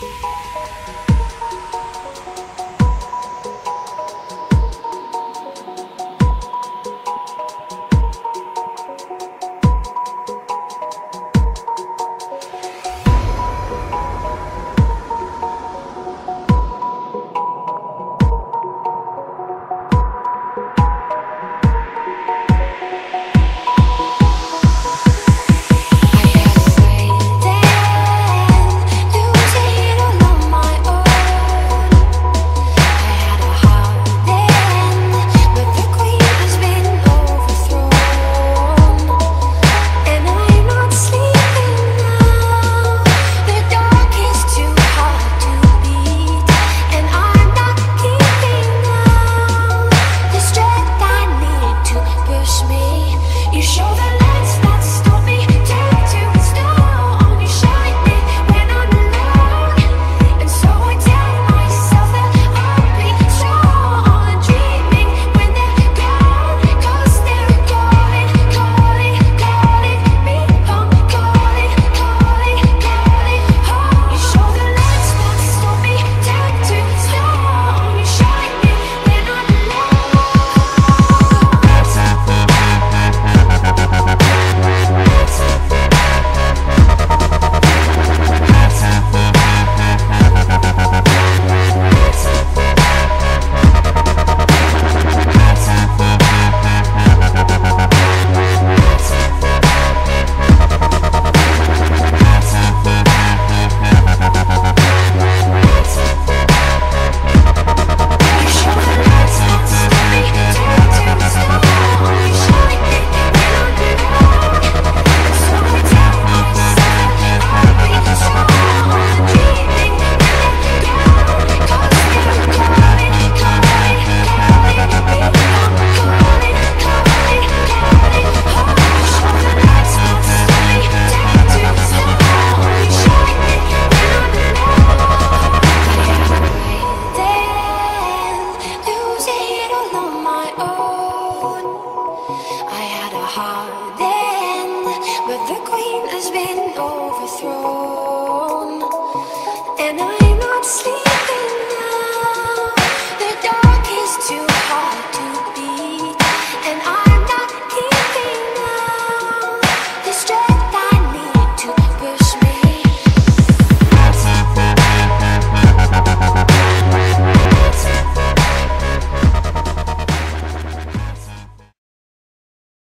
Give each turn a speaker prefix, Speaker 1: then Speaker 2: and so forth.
Speaker 1: hard the queen has been overthrown.